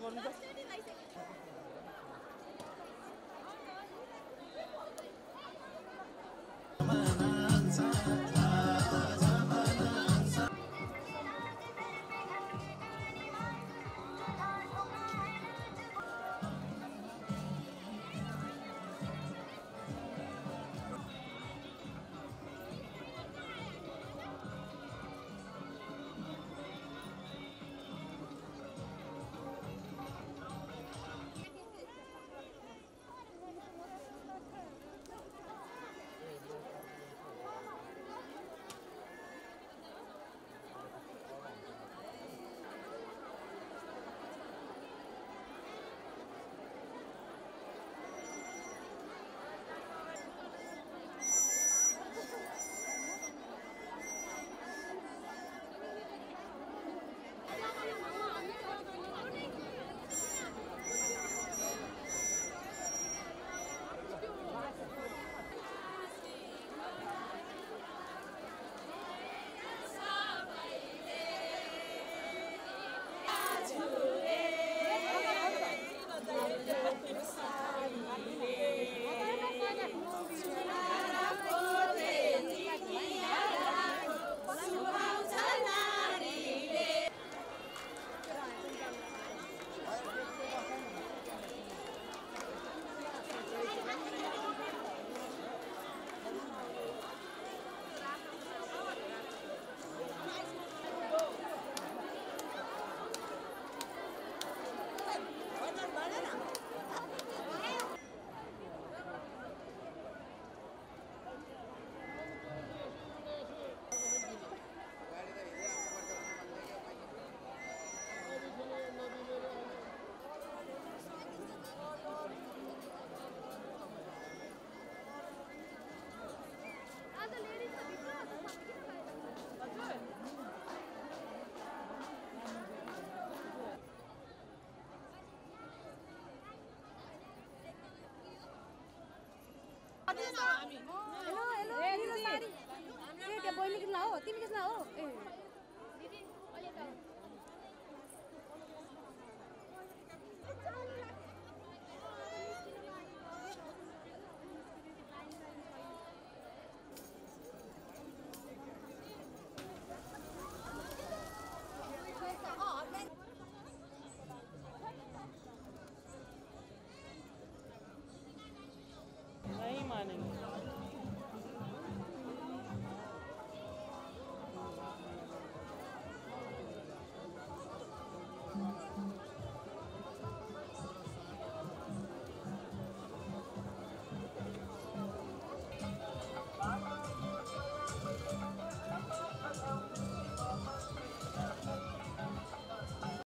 걸린다. Hello hello मेरो साडी त्यो बहिनी किन हो तिमी किन हो ए running.